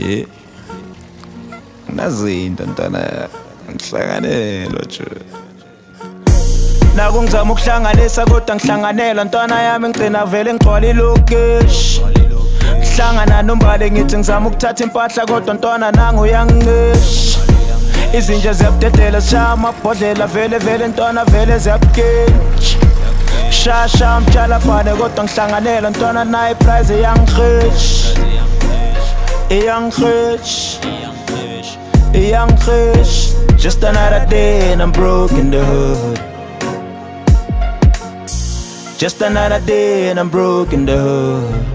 Eh. Nazinto ntana ngihlanganelwa nje. Naku ngizama ukuhlanganisa kodwa ngihlanganela ntwana yami ngigcina vele ngigcwala ilokishi. Ngihlangana nombali ngithi ngizama ukuthatha impahla kodwa ntwana nangu uyangisha. Izinja ziyabudedela zishaya amabhodlela vele vele ntwana vele ziyabukentsha. Shasha mtshala bhane kodwa ngihlanganela ntwana naye prize eyangihish. Eyangihish. Eyangihish. Just another day and I'm broke in the hood. Just another day and I'm broke in the hood.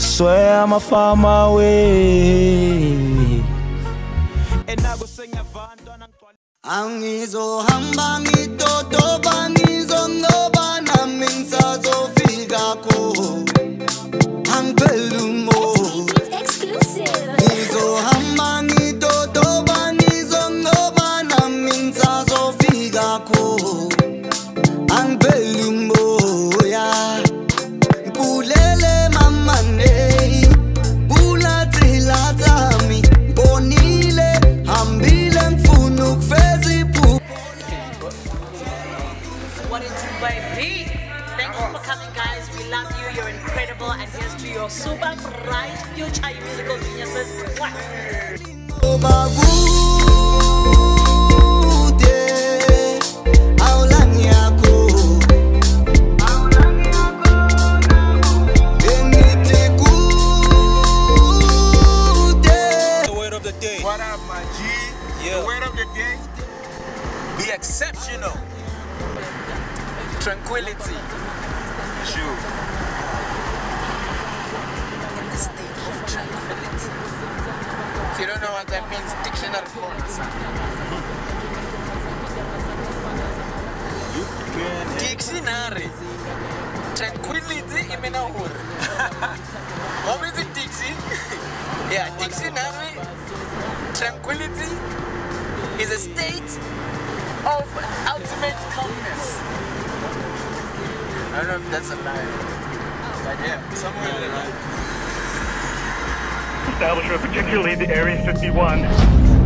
Swear I'ma find my way. And I go sing a van, ntwana ngigcwala- Angizohamba ngitotoba ngizongoba nami ngisazofika ko ngisazofika ko Angipheli umoya Kulele mama nei Ulathila Bonile hambile ngifuna ukufeza iphupho What is it, baby? Thank you for coming, guys. We love you. You're incredible. And here's to your super bright future, musical geniuses. Yeah. The word of the day? Be exceptional. Tranquility. Sure. In you don't know what that means, dictionary for. Dictionary. Tranquility imena hore. What means it Dixie? yeah, dictionary. Tranquility is a state of ultimate calmness. I don't know if that's a lie. But yeah, somewhere in the there. establishment, particularly the Area 51.